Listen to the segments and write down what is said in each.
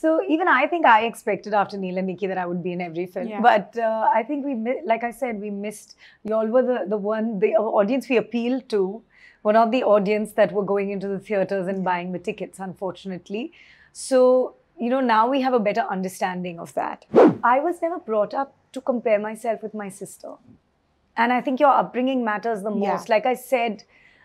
So even I think I expected after Neal and Nikki that I would be in every film. Yeah. But uh, I think we, like I said, we missed. Y'all were the, the one, the audience we appealed to were not the audience that were going into the theaters and buying the tickets, unfortunately. So, you know, now we have a better understanding of that. I was never brought up to compare myself with my sister. And I think your upbringing matters the Yeah. most. Like I said,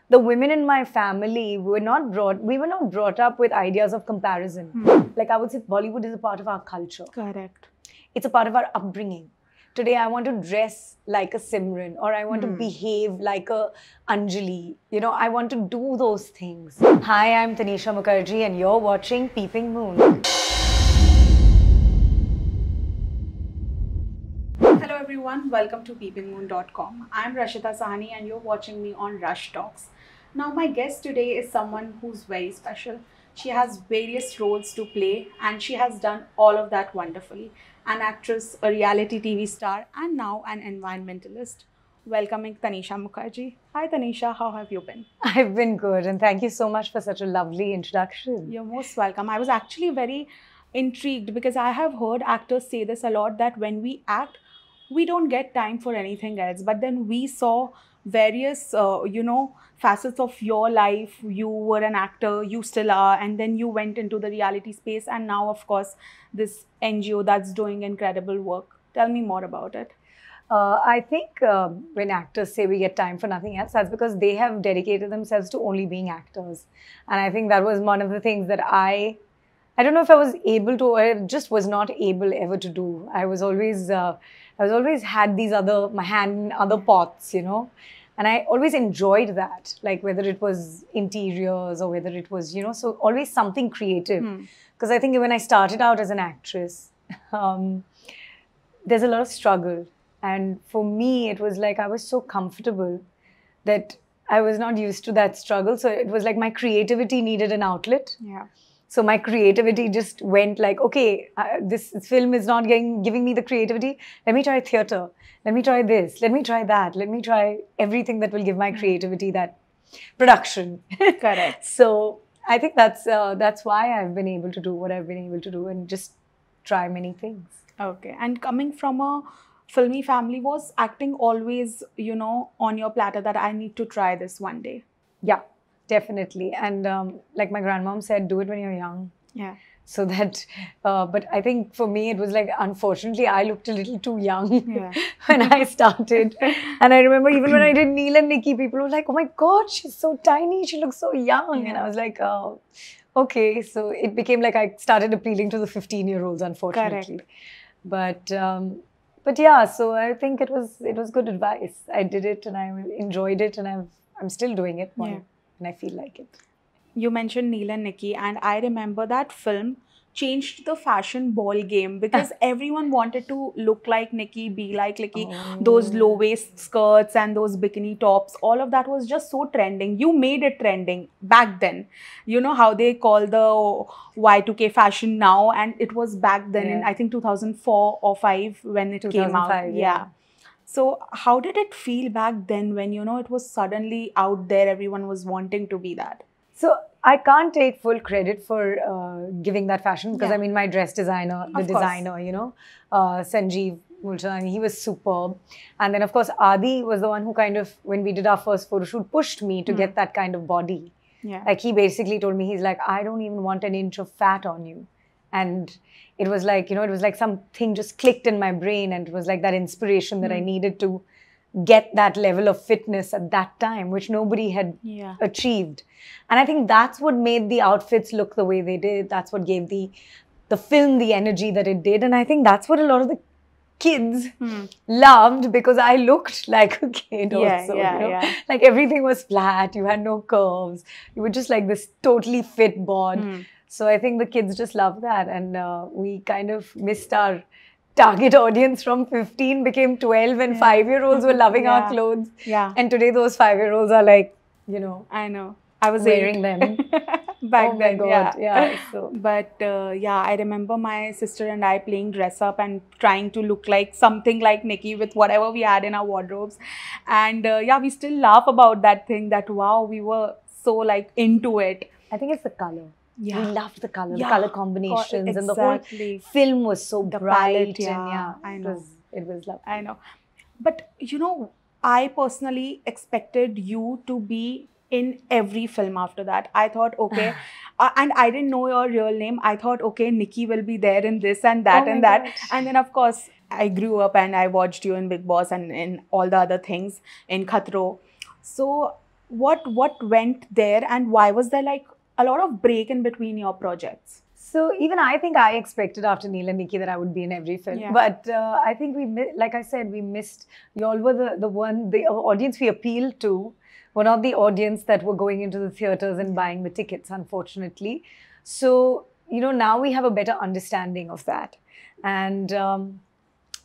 the women in my family were not brought, we were not brought up with ideas of comparison. Hmm. Like I would say, Bollywood is a part of our culture Correct. it's a part of our upbringing. Today, I want to dress like a Simran or I want to hmm. behave like a Anjali. You know, I want to do those things. Hi, I'm Tanishaa Mukerji, and you're watching Peeping Moon. Hello everyone, welcome to peepingmoon.com. I'm Rashita Sahni and you're watching me on Rush Talks. Now my guest today is someone who's very special. She has various roles to play and she has done all of that wonderfully. An actress, a reality TV star and now an environmentalist. Welcoming Tanishaa Mukerji. Hi Tanishaa, how have you been? I've been good, and thank you so much for such a lovely introduction. You're most welcome. I was actually very intrigued because I have heard actors say this a lot that when we act, we don't get time for anything else. But then we saw various, uh, you know, facets of your life. You were an actor, you still are, and then you went into the reality space, and now, of course, this NGO that's doing incredible work. Tell me more about it. Uh, I think um, when actors say we get time for nothing else, that's because they have dedicated themselves to only being actors. And I think that was one of the things that I, I don't know if I was able to, or I just was not able ever to do. I was always, uh, I was always had these other, my hand in other pots, you know. And I always enjoyed that, like whether it was interiors or whether it was, you know, so always something creative. Because I think when I started out as an actress, um, there's a lot of struggle. And for me, it was like I was so comfortable that I was not used to that struggle. So it was like my creativity needed an outlet. Yeah. So my creativity just went like, okay, uh, this film is not getting, giving me the creativity. Let me try theater. Let me try this. Let me try that. Let me try everything that will give my creativity that production. Correct. so I think that's uh, that's why I've been able to do what I've been able to do and just try many things. Okay. And coming from a filmy family, was acting always, you know, on your platter that I need to try this one day? Yeah, definitely. And um, like my grandmom said, do it when you're young. Yeah. So that, uh, but I think for me, it was like, unfortunately, I looked a little too young Yeah. when I started. and I remember even when I did Neal and Nikki, people were like, oh my God, she's so tiny. She looks so young. And I was like, oh, okay. So it became like I started appealing to the 15 year olds, unfortunately. Correct. But, um, but yeah, so I think it was it was good advice. I did it and I enjoyed it, and I've I'm still doing it Yeah. When I feel like it. You mentioned Neal and Nikki, and I remember that film changed the fashion ball game because ah. everyone wanted to look like Nikki, be like Nikki. Oh. Those low waist skirts and those bikini tops, all of that was just so trending. You made it trending back then. You know how they call the Y2K fashion now, and it was back then in I think 2004 or 5 when it came out. yeah. yeah. So, how did it feel back then when you know it was suddenly out there? Everyone was wanting to be that. So I can't take full credit for uh, giving that fashion because Yeah. I mean my dress designer, the designer, you know, uh, Sanjeev Mulchandani, he was superb. And then of course Adi was the one who kind of, when we did our first photo shoot, pushed me to get that kind of body. Yeah. Like he basically told me, he's like, I don't even want an inch of fat on you. And it was like, you know, it was like something just clicked in my brain and it was like that inspiration that I hmm. needed to get that level of fitness at that time, which nobody had Yeah. achieved. And I think that's what made the outfits look the way they did. That's what gave the the film the energy that it did. And I think that's what a lot of the kids loved because I looked like a kid Hmm. Yeah, also. yeah, you know? yeah. Like everything was flat, you had no curves. You were just like this totally fit bod. Hmm. So I think the kids just love that. And uh, we kind of missed our target audience from 15 became 12 and 5 year olds were loving our clothes. Yeah. And today those 5 year olds are like, you know, I know. I was wearing them. back oh then. yeah. yeah. So But uh, yeah, I remember my sister and I playing dress up and trying to look like something like Nikki with whatever we had in our wardrobes. And uh, yeah, we still laugh about that thing that wow, we were so like into it. I think it's the color. Yeah. We loved the color, Yeah. the color Co- combinations, and the whole film was so The bright. palette, and yeah, yeah, I it know. was it was lovely. I know. But you know, I personally expected you to be in every film after that. I thought, okay, uh, and I didn't know your real name. I thought, okay, Nikki will be there in this and that Oh and that. And then, of course, I grew up and I watched you in Bigg Boss and in all the other things in Khatro. So, what what went there, and why was there like a lot of break in between your projects? So even I think I expected after Neal and Nikki that I would be in every film. Yeah. But uh, I think we, like I said, we missed. Y'all were the the one, the audience we appealed to. Were not the audience that were going into the theaters and buying the tickets, unfortunately. So you know now we have a better understanding of that, and um,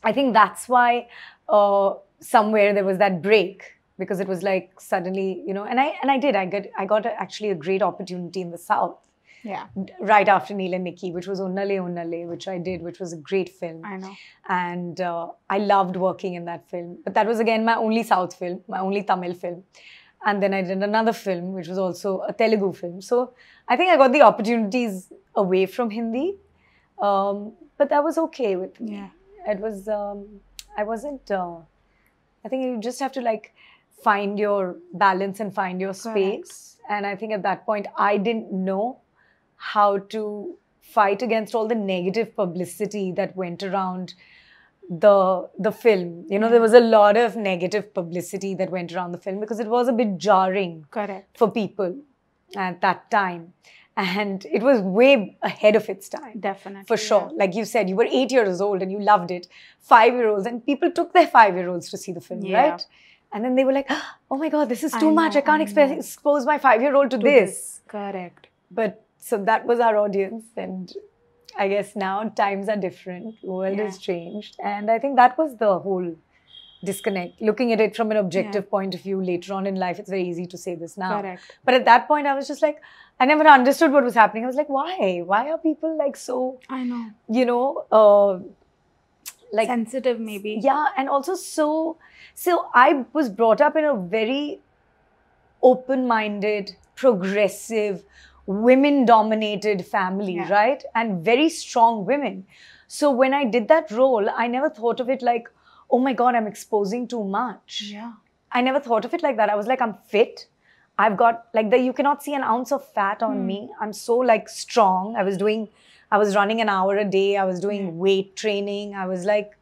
I think that's why uh, somewhere there was that break because it was like suddenly you know, and I and I did I got I got a, actually a great opportunity in the south Yeah, right after Neal and Nikki, which was Unnale Unnale, which I did, which was a great film. I know. And uh, I loved working in that film. But that was again my only South film, my only Tamil film. And then I did another film, which was also a Telugu film. So I think I got the opportunities away from Hindi. Um, but that was okay with me. Yeah. It was, um, I wasn't, uh, I think you just have to like find your balance and find your Correct. space. And I think at that point, I didn't know how to fight against all the negative publicity that went around the the film. You know there was a lot of negative publicity that went around the film because it was a bit jarring Correct. for people at that time. And it was way ahead of its time. Definitely. for sure. like you said you were 8 years old and you loved it. 5 year olds and people took their 5 year olds to see the film Yeah. right? And then they were like oh my god this is I too much. Know, i can't I expose my 5 year old to, To this. Correct. but so that was our audience and i guess now times are different world Yeah. has changed and i think that was the whole disconnect looking at it from an objective point of view later on in life it's very easy to say this now Correct. but at that point i was just like i never understood what was happening i was like why why are people like so I know. you know uh, like Sensitive, maybe. yeah and also so so i was brought up in a very open minded progressive women dominated family Yeah. right and very strong women so when i did that role i never thought of it like oh my god i'm exposing too much Yeah. I never thought of it like that. I was like, I'm fit. I've got like the you cannot see an ounce of fat on Hmm. me. I'm so like strong. I was doing, I was running an hour a day. I was doing Yeah. weight training. I was like,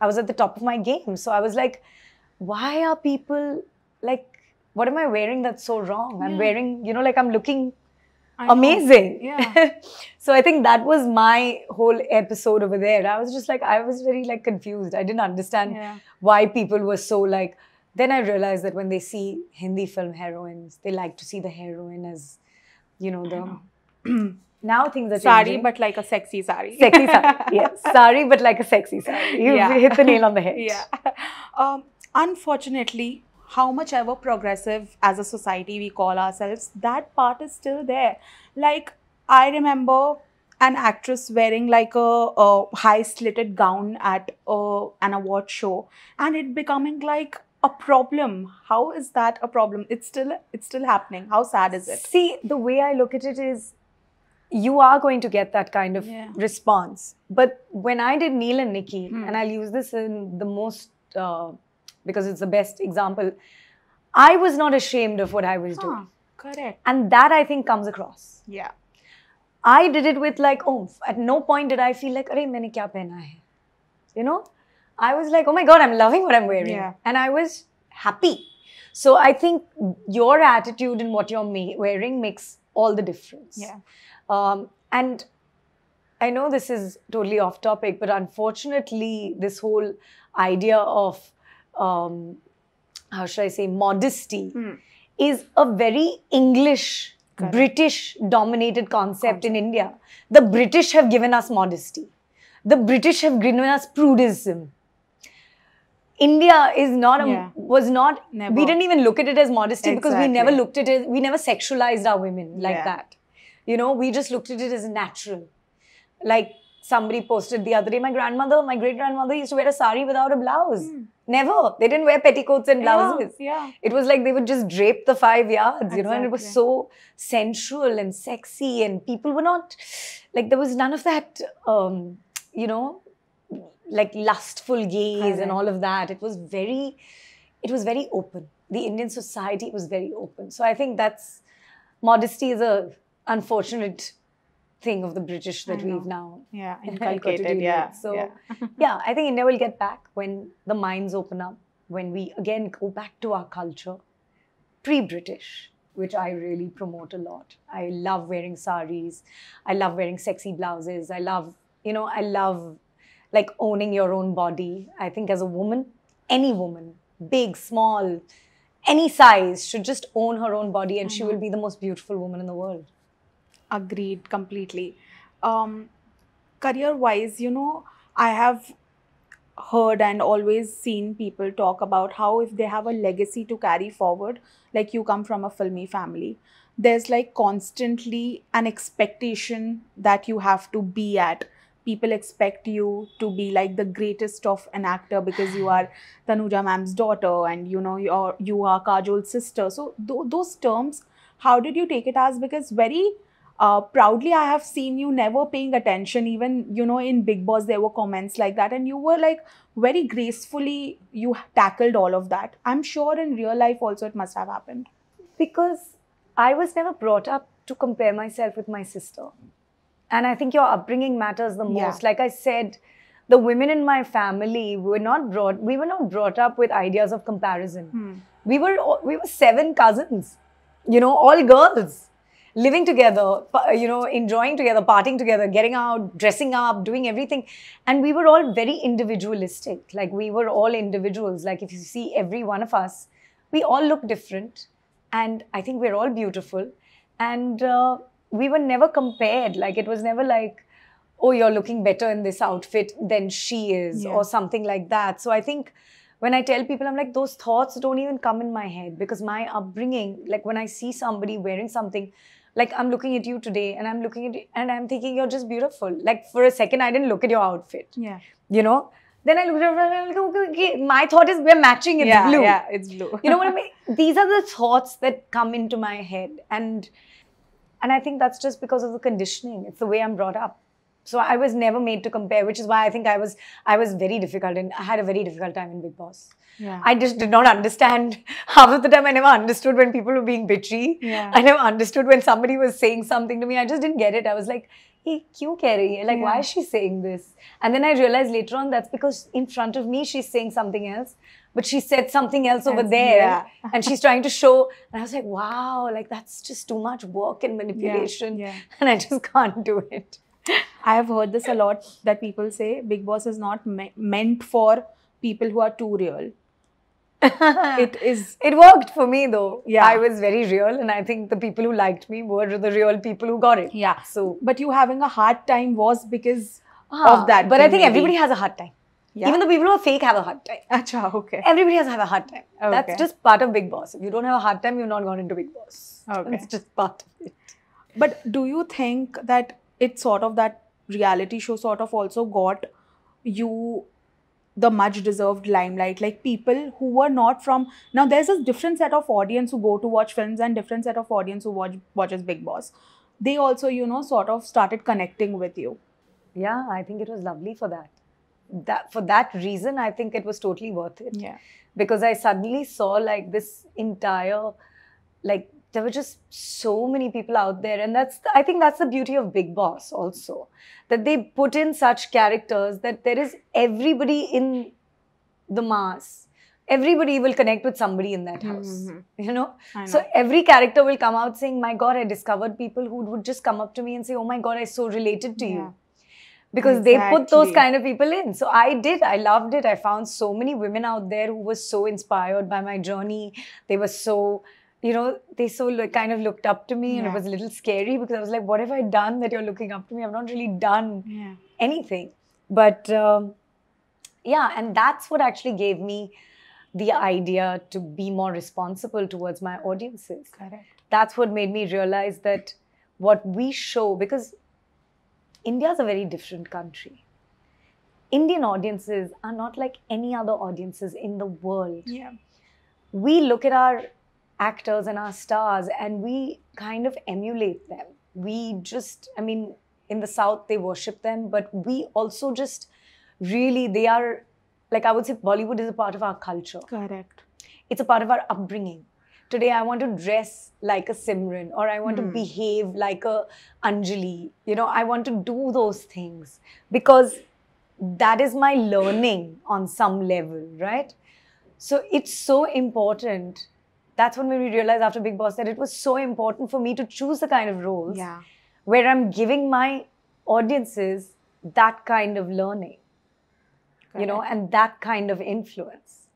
I was at the top of my game. So I was like, why are people like, what am I wearing that's so wrong? I'm Yeah. wearing, you know, like I'm looking I amazing. Yeah. so I think that was my whole episode over there. I was just like, I was very like confused. I didn't understand Yeah. why people were so like then i realized that when they see hindi film heroines they like to see the heroine as you know the now things are Sari, changing. but like a sexy sari. sexy sari yes sari but like a sexy sari you Yeah. hit the nail on the head yeah. Um, unfortunately, how much ever progressive as a society we call ourselves, that part is still there. Like, I remember an actress wearing like a, a high slitted gown at uh, an award show and it becoming like a problem how is that a problem it's still it's still happening how sad is it see the way i look at it is you are going to get that kind of Yeah. response but when i did neal and nikki Hmm. and i'll use this in the most uh, because it's the best example. I was not ashamed of what I was huh, doing. Correct. And that I think comes across. Yeah. I did it with like oomph. At no point did I feel like, Arey, maine kya pehna hai? You know? I was like, oh my God, I'm loving what I'm wearing. Yeah. And I was happy. So I think your attitude and what you're wearing makes all the difference. Yeah. Um, and I know this is totally off topic, but unfortunately, this whole idea of um, how should I say modesty Hmm. is a very English, Correct. British dominated concept in India. The British have given us modesty. The British have given us prudism. India is not a Yeah. was not Never. we didn't even look at it as modesty because we never looked at it we never sexualized our women like Yeah. that. You know, we just looked at it as natural. Like somebody posted the other day, my grandmother, my great grandmother used to wear a sari without a blouse. Hmm. Never. They didn't wear petticoats and blouses. Yeah. It was like they would just drape the five yards, you know, and it was so sensual and sexy, and people were not like there was none of that, um, you know, like lustful gaze Correct. and all of that. It was very, it was very open. The Indian society was very open. So I think that's modesty is a unfortunate thing of the British that we've now Yeah. Inculcated. Yeah. so- yeah. yeah, I think India will get back when the minds open up, when we again go back to our culture, pre British, which I really promote a lot. I love wearing saris. I love wearing sexy blouses. I love, you know, I love like owning your own body. I think as a woman, any woman, big, small, any size, should just own her own body and she Mhm. will be the most beautiful woman in the world. Agreed completely. Um, career wise, you know, I have heard and always seen people talk about how if they have a legacy to carry forward, like you come from a filmy family, there's like constantly an expectation that you have to be at. People expect you to be like the greatest of an actor because you are Tanuja ma'am's daughter and you know you're you are Kajol's sister. So tho- those terms, how did you take it as? Because very uh, proudly i have seen you never paying attention even you know in bigg boss there were comments like that and you were like very gracefully you tackled all of that i'm sure in real life also it must have happened because I was never brought up to compare myself with my sister. And I think your upbringing matters the Yeah. most. Like I said, the women in my family were not brought we were not brought up with ideas of comparison. We were we were seven cousins, you know, all girls living together, you know, enjoying together, partying together, getting out, dressing up, doing everything. And we were all very individualistic. Like we were all individuals. Like if you see every one of us, we all look different. And I think we're all beautiful. And uh, we were never compared. Like it was never like, oh, you're looking better in this outfit than she is, Yeah. or something like that. So I think when I tell people, I'm like, those thoughts don't even come in my head because my upbringing, like when I see somebody wearing something, like I'm looking at you today and I'm looking at you and I'm thinking you're just beautiful. Like for a second, I didn't look at your outfit, yeah you know? Then I looked at her and I'm like, okay, okay. My thought is we're matching, it's yeah blue. yeah it's blue You know what I mean? These are the thoughts that come into my head. And and I think that's just because of the conditioning. It's the way I'm brought up. So I was never made to compare, which is why I think I was I was very difficult and I had a very difficult time in Bigg Boss. yeah I just did not understand. Half of the time, I never understood when people were being bitchy. Yeah. I never understood when somebody was saying something to me. I just didn't get it. I was like, hey, kyun keh rahi hai? Like, why is she saying this? And then I realized later on that's because in front of me, she's saying something else, but she said something else over there. yeah. and she's trying to show. And I was like, wow, like that's just too much work and manipulation. yeah. And I just can't do it. I have heard this a lot that people say Bigg Boss is not me- meant for people who are too real. It is It worked for me though. Yeah. I was very real, and I think the people who liked me were the real people who got it. yeah. So But you having a hard time was because Ah, of that. But I think maybe. everybody has a hard time. Yeah. Even the people who are fake have a hard time. Acha, okay. Everybody has have a hard time. Okay. That's just part of Bigg Boss. If you don't have a hard time, you've not gone into Bigg Boss. Okay. It's just part of it. But do you think that it sort of that reality show sort of also got you the much deserved limelight? Like people who were not from now there's a different set of audience who go to watch films and different set of audience who watch watches Bigg Boss. They also, you know, sort of started connecting with you. Yeah, I think it was lovely for that. That for that reason, I think it was totally worth it. Yeah. because I suddenly saw like this entire, like there were just so many people out there, and that's I think that's the beauty of Bigg Boss also, that they put in such characters that there is everybody in the mass. Everybody will connect with somebody in that house, Mhm. you know. Know. So every character will come out saying, "My God, I discovered people who would just come up to me and say, "Oh my God, I so related to you." Yeah. because they put those kind of people in. So I did. I loved it. I found so many women out there who were so inspired by my journey. They were so, you know, they so like, kind of looked up to me, and it was a little scary because I was like, "What have I done that you're looking up to me? I've not really done Yeah. anything." But um, yeah, and that's what actually gave me the idea to be more responsible towards my audiences Correct. that's what made me realize that what we show because India's a very different country. Indian audiences are not like any other audiences in the world. Yeah. We look at our actors and our stars and we kind of emulate them. We just, I mean, in the South, they worship them, but we also just really, they are, like I would say, Bollywood is a part of our culture. Correct. It's a part of our upbringing. Today, I want to dress like a Simran or I want to Hmm. behave like a Anjali. You know, I want to do those things because that is my learning on some level, right? So it's so important. That's when we realized after Bigg Boss that it was so important for me to choose the kind of roles Yeah. where I'm giving my audiences that kind of learning, you know, and that kind of influence.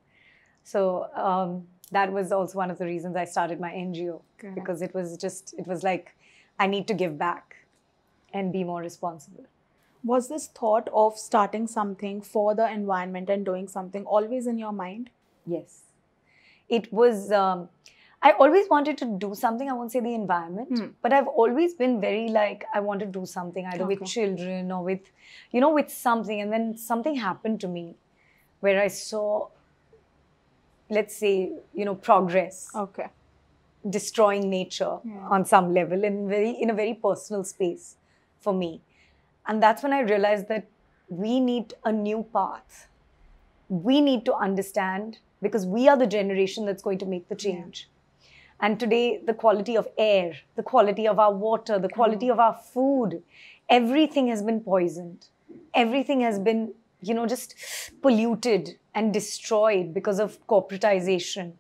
So um, that was also one of the reasons I started my NGO because it was just, it was like, I need to give back and be more responsible. Was this thought of starting something for the environment and doing something always in your mind? Yes. It was, um, I always wanted to do something, I won't say the environment, Hmm. but I've always been very like, I want to do something either with children or with, you know, with something. And then something happened to me where I saw, let's say, you know, progress, Okay. destroying nature Yeah. on some level in very in a very personal space for me. And that's when I realized that we need a new path. We need to understand because we are the generation that's going to make the change. And today, the quality of air, the quality of our water, the quality mm-hmm. of our food, everything has been poisoned. Everything has been, you know, just polluted and destroyed because of corporatization.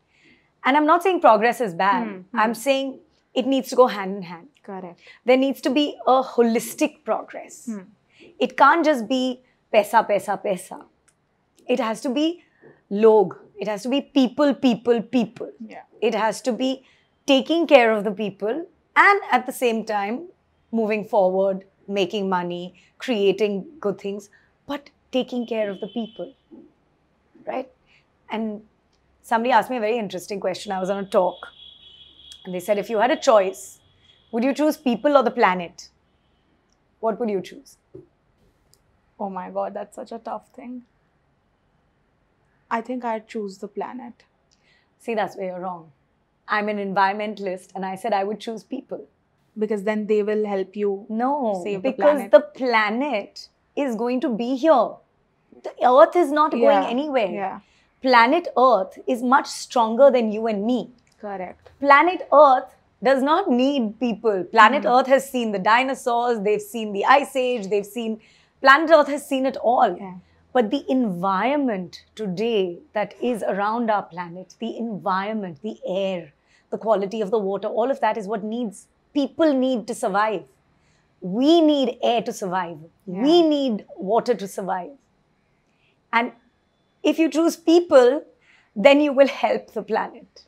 And I'm not saying progress is bad. Hmm, hmm. I'm saying it needs to go hand in hand Correct. there needs to be a holistic progress. Hmm. It can't just be pesa, pesa, pesa. It has to be log. It has to be people, people, people. Yeah. It has to be taking care of the people and at the same time moving forward, making money, creating good things, but taking care of the people. Right? And somebody asked me a very interesting question. I was on a talk and they said, if you had a choice, would you choose people or the planet? What would you choose? Oh my god, that's such a tough thing. I think I'd choose the planet. See, that's where you're wrong. I'm an environmentalist and I said I would choose people. Because then they will help you. No, Save the because planet. the planet is going to be here. The earth is not going anywhere. Yeah. Planet Earth is much stronger than you and me. Correct. Planet Earth does not need people. Planet Hmm. Earth has seen the dinosaurs, they've seen the ice age, they've seen, planet Earth has seen it all. Yeah. But the environment today that is around our planet, the environment, the air, the quality of the water, all of that is what needs, people need to survive. We need air to survive. We need water to survive. And if you choose people, then you will help the planet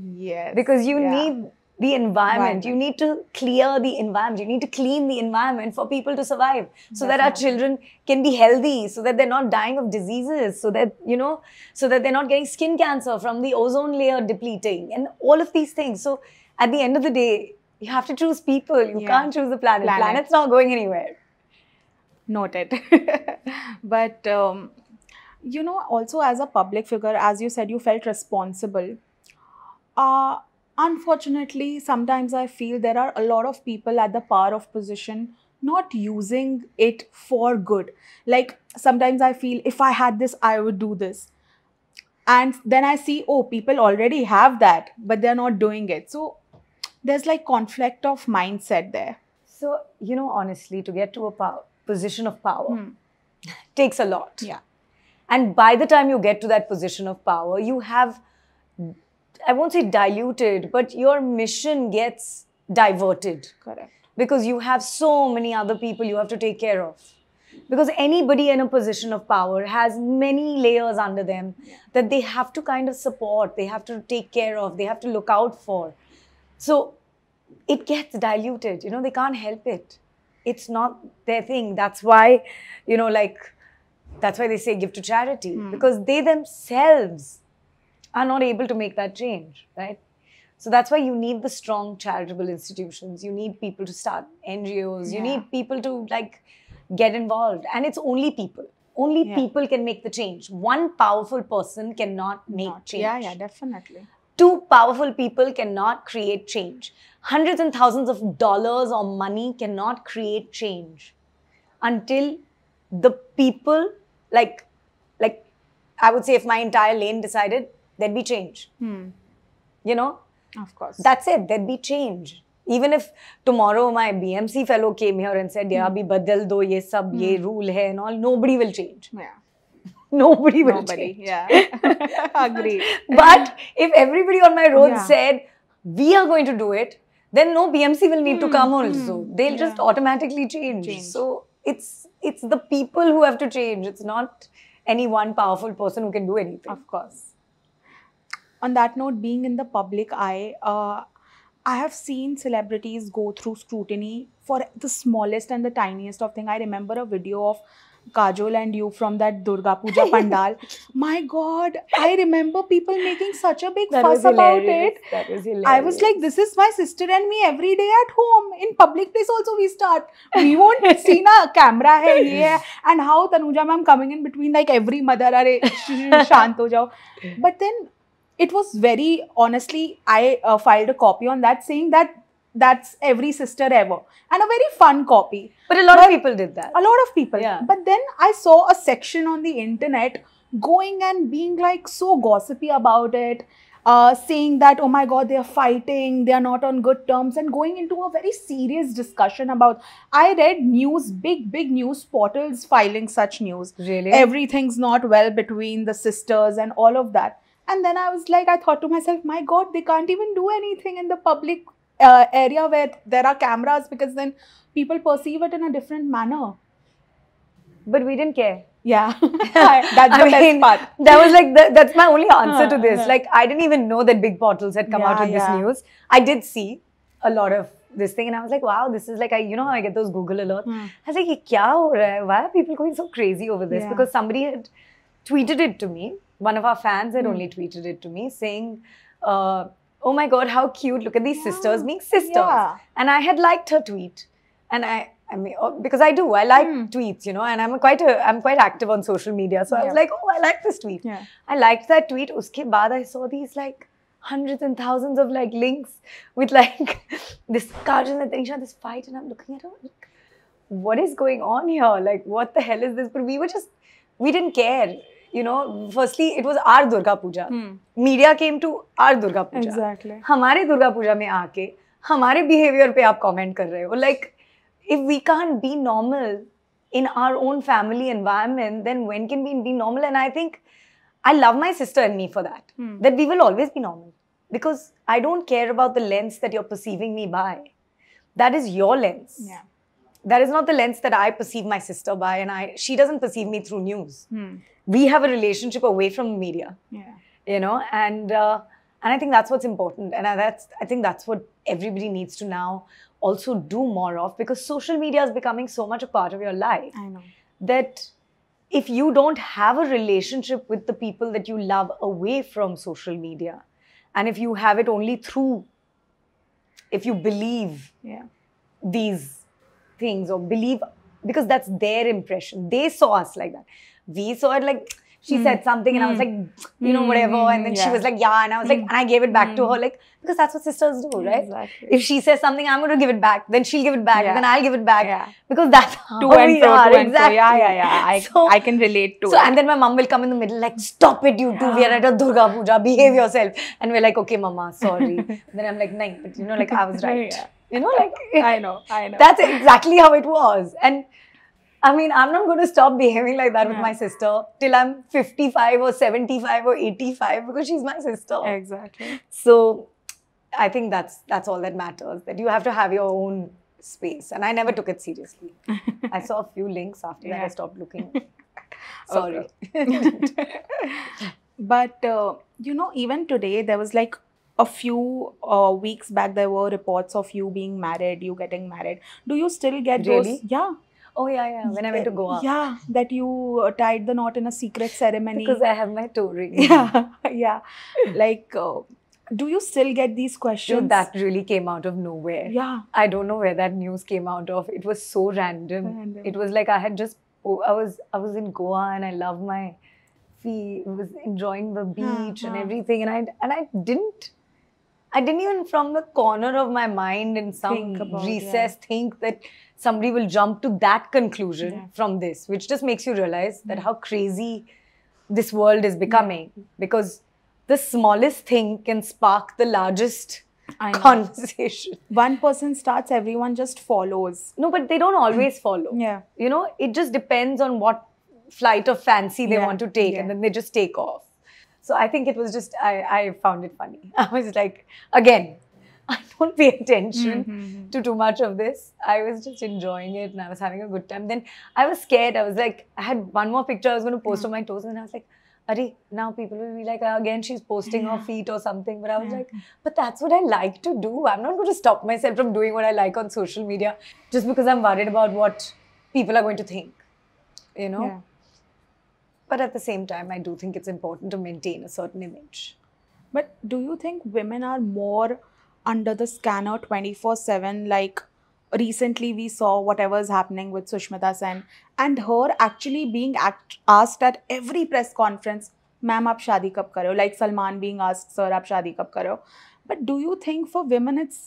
Yes. because you yeah. need the environment. You need to clear the environment. You need to clean the environment for people to survive so that our children can be healthy, so that they're not dying of diseases, so that, you know, so that they're not getting skin cancer from the ozone layer depleting and all of these things. So at the end of the day, you have to choose people. You Yeah. can't choose the planet. Planet. Planet's not going anywhere. Noted. but, um, you know, also as a public figure, as you said, you felt responsible. Uh, unfortunately, sometimes I feel there are a lot of people at the power of position not using it for good. Like sometimes I feel if I had this, I would do this. And then I see, oh, people already have that, but they're not doing it. So there's like conflict of mindset there. So, you know, honestly, to get to a pow- position of power Hmm. takes a lot. Yeah. And by the time you get to that position of power, you have, I won't say diluted, but your mission gets diverted Correct. because you have so many other people you have to take care of. Because anybody in a position of power has many layers under them that they have to kind of support, they have to take care of, they have to look out for. So it gets diluted, you know, they can't help it. It's not their thing. That's why, you know, like, that's why they say give to charity hmm. because they themselves are not able to make that change, right? So that's why you need the strong charitable institutions. You need people to start NGOs. You need people to like get involved. And it's only people. Only Yeah. people can make the change. One powerful person cannot make Not- change. Yeah, yeah, definitely. Two powerful people cannot create change. Hundreds and thousands of dollars or money cannot create change until the people, like, like I would say, if my entire lane decided, there'd be change. Hmm. You know, Of course. that's it. There'd be change. Even if tomorrow my BMC fellow came here and said, "Yeah, abhi badal do ye sab ye rule hai and all," nobody will change. yeah. Nobody will Nobody. change. Yeah. Agree. But if everybody on my road Yeah. said, "We are going to do it," then no BMC will need to Hmm, come also. hmm, They'll just automatically change. Change. So it's it's the people who have to change. It's not any one powerful person who can do anything. Of course. On that note, being in the public eye, uh, I have seen celebrities go through scrutiny for the smallest and the tiniest of thing. I remember a video of Kajol and you from that Durga Puja Pandal. My God, I remember people making such a big That fuss about it. That was hilarious. I was like, this is my sister and me every day at home. In public place also we start. We won't see na camera hai, ye hai. And how Tanuja ma'am coming in between like every mother, are shant ho jao. But then it was very honestly, I uh, filed a copy on that saying that that's every sister ever. And a very fun copy. But a lot of people did that. A lot of people. Yeah. But then I saw a section on the internet going and being like so gossipy about it, uh, saying that, oh my god, they're fighting, they're not on good terms, and going into a very serious discussion about. I read news, big, big news portals filing such news. Really? Everything's not well between the sisters and all of that. And then I was like, I thought to myself, my god, they can't even do anything in the public uh, area where there are cameras because then people perceive it in a different manner. but we didn't care. Yeah, that's the I best part. That was like the, that's my only answer to this. Like I didn't even know that big portals had come out Yeah, with this news. I did see a lot of this thing, and I was like, wow, this is like I you know how I get those Google alerts. Hmm. I was like, "Ye kya ho raha hai? Why are people going so crazy over this? Yeah. Because somebody had tweeted it to me. One of our fans had Hmm. only tweeted it to me, saying, uh, "Oh my God, how cute! Look at these sisters being sisters." Yeah. And I had liked her tweet, and I. I mean, oh, because I do, I like Hmm. tweets, you know, and I'm quite a, I'm quite active on social media. So I was like, oh, I like this tweet. Yeah. I liked that tweet. Uske baad I saw these like hundreds and thousands of like links with like this Kajol and Tanishaa, this fight, and I'm looking at her like, what is going on here? Like, what the hell is this? But we were just, we didn't care. You know firstly it was our Durga Puja media came to our Durga Puja puja. Exactly. हमारे दुर्गा पूजा में आके हमारे behaviour पे आप comment कर रहे हो. Like if we can't be normal in our own family environment then when can be be normal and I think I love my sister and me for that that we will always be normal because I don't care about the lens that you are perceiving me by that is your lens that is not the lens that I perceive my sister by and I she doesn't perceive me through news we have a relationship away from media Yeah. you know and uh, and i think that's what's important and I, that's i think that's what everybody needs to now also do more of because social media is becoming so much a part of your life I know. that if you don't have a relationship with the people that you love away from social media and if you have it only through if you believe Yeah. these things or believe because that's their impression. They saw us like that. We saw it like she Hmm. said something and I was like, you know, Hmm, whatever. hmm, And then she was like, yeah. And I was like, Hmm. and I gave it back to Hmm. her, like, because that's what sisters do, right? Exactly. If she says something, I'm going to give it back. Then she'll give it back. Yeah. Then I'll give it back. Yeah. Because that's how to and we fro, are. to and fro. exactly. Yeah, yeah, yeah. I, So- I can relate to so, it. and then my mom will come in the middle, like, stop it, you two. We are at a Durga Puja. Behave yourself. And we're like, okay, mama, sorry. then I'm like, no, but you know, like, I was right. Yeah. You know, like, I know, I know. that's exactly how it was. And I mean, I'm not going to stop behaving like that with my sister till I'm 55 or 75 or 85 because she's my sister. exactly. So I think that's that's all that matters. That you have to have your own space. And I never took it seriously. I saw a few links after that. I stopped looking. Sorry. but uh, you know, even today, there was like a few uh, weeks back, there were reports of you being married, you getting married. Do you still get Really? those? Yeah. Oh yeah, yeah. When I went to Goa. Yeah, that you uh, tied the knot in a secret ceremony. Because I have my toe ring. yeah, yeah. Like, uh, Do you still get these questions? That really came out of nowhere. yeah. I don't know where that news came out of. It was so random. Random. It was like I had just oh, I was I was in Goa and I love my feet. was enjoying the beach and everything, and I and I didn't. I didn't even from the corner of my mind in some Think about, yeah. recess think that somebody will jump to that conclusion Yeah. from this, which just makes you realize that mm-hmm. how crazy this world is becoming because the smallest thing can spark the largest conversation. One person starts, everyone just follows. No, but they don't always mm. follow. Yeah. You know, it just depends on what flight of fancy they Yeah, want to take and then they just take off. So I think it was just, I, I found it funny. I was like, again, I don't pay attention Mhm. to too much of this. I was just enjoying it and I was having a good time. Then I was scared. I was like, I had one more picture I was going to post on my toes and I was like, Are now people will be like, "Ah, again, she's posting her feet or something. But I was Yeah. like, but that's what I like to do. I'm not going to stop myself from doing what I like on social media just because I'm worried about what people are going to think. You know? Yeah. But at the same time, I do think it's important to maintain a certain image. But do you think women are more under the scanner 24 7? Like recently, we saw whatever is happening with Sushmita Sen and her actually being act- asked at every press conference, Ma'am, aap shadi kab kar rahe ho?" Like Salman being asked, Sir, aap shadi kab kar rahe ho?" But do you think for women it's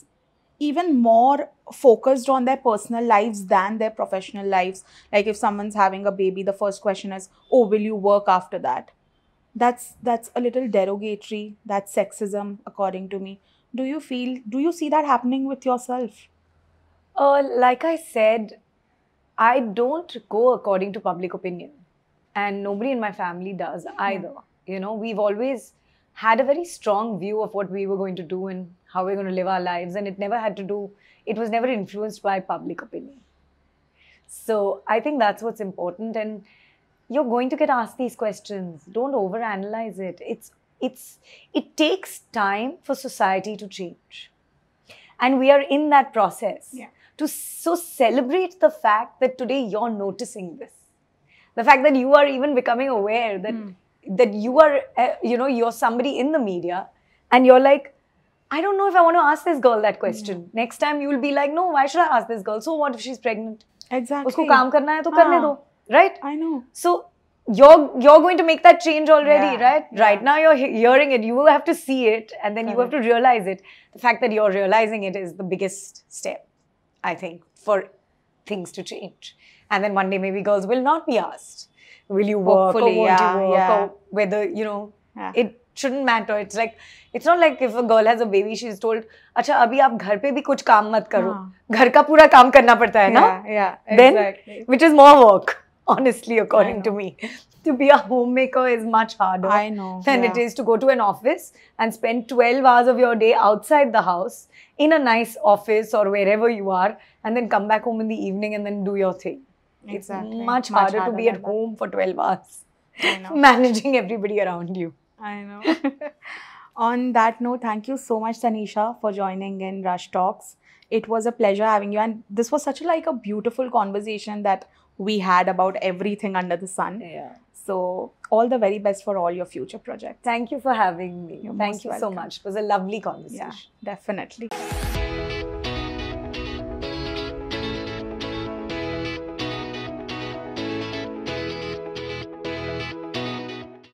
even more focused on their personal lives than their professional lives? Like if someone's having a baby, the first question is, Oh, will you work after that? that's that's a little derogatory that's sexism according to me do you feel do you see that happening with yourself Uh, like I said, I don't go according to public opinion, and nobody in my family does either. You know, we've always had a very strong view of what we were going to do and how we're going to live our lives, and it never had to do, it was never influenced by public opinion. So I think that's what's important, and you're going to get asked these questions. Don't overanalyze it. It's it's it takes time for society to change and we are in that process Yeah. to so celebrate the fact that today you're noticing this the fact that you are even becoming aware that that you are uh, you know you're somebody in the media and you're like i don't know if i want to ask this girl that question next time you will be like no why should i ask this girl so what if she's pregnant exactly उसको काम करना है तो करने हाँ. दो right i know so you're you're going to make that change already yeah, right? yeah. right now you're hearing it. You will have to see it and then you have to realize it. The fact that you're realizing it is the biggest step i think for things to change. And then one day maybe girls will not be asked will you work Hopefully, or won't yeah, you work? Or whether you know it shouldn't matter. It's like it's not like if a girl has a baby she's told acha abhi aap ghar pe bhi kuch kaam mat karo. Ghar ka pura kaam karna padta hai na? Yeah, yeah exactly. then which is more work honestly according to me to be a homemaker is much harder I know, than it yeah. is to go to an office and spend 12 hours of your day outside the house in a nice office or wherever you are and then come back home in the evening and then do your thing Exactly. it's much, Much harder, to be at that. home for 12 hours I know. managing everybody around you I know. On that note, thank you so much, Tanishaa, for joining in Rush Talks. It was a pleasure having you, and this was such a like a beautiful conversation that we had about everything under the sun. yeah So, all the very best for all your future projects. thank you for having me You're thank you so much it was a lovely conversation Yeah, definitely.